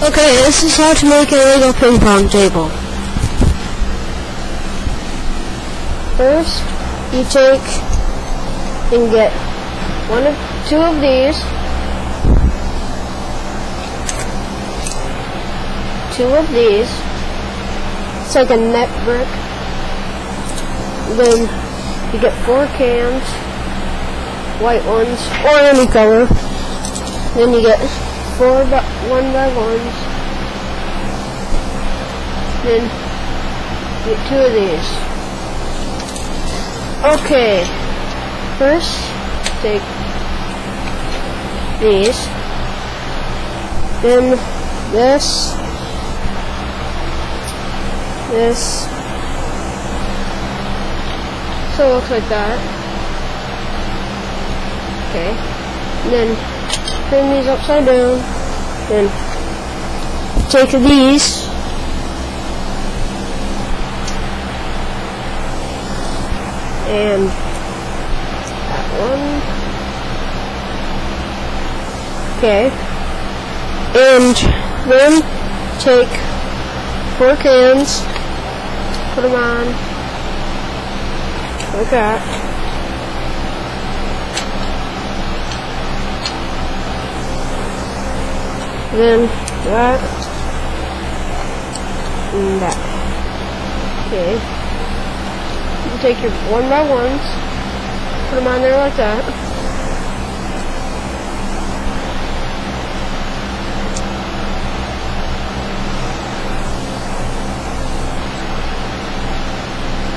Okay, this is how to make a Lego ping pong table. First, you take and get one of two of these, two of these. It's like a net brick. Then you get four cans, white ones, or any color. Then you get four by, one by ones. Then get two of these. Okay, first take these, then this, this, so it looks like that. Okay, and then turn these upside down, then take these, and that one. Okay. And then take four cans, put them on, like that. Then that and that. Okay. You take your one by ones, put them on there like that.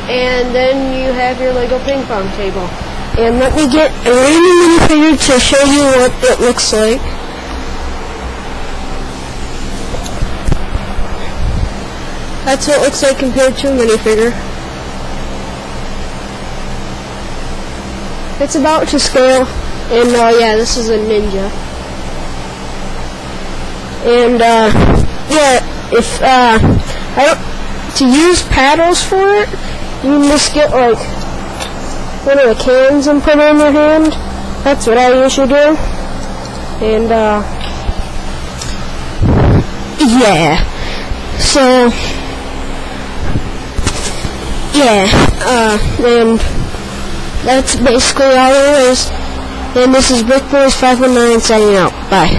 And then you have your Lego ping pong table. And let me get a random minifigure to show you what it looks like. That's what it looks like compared to a minifigure. It's about to scale, and uh, yeah, this is a ninja. And uh, yeah, if uh, I don't to use paddles for it, you just get like one of the cans and put it in your hand. That's what I usually do. And uh, yeah, so yeah, uh, and that's basically all there is. And this is Brick Boys 519 signing out. Bye.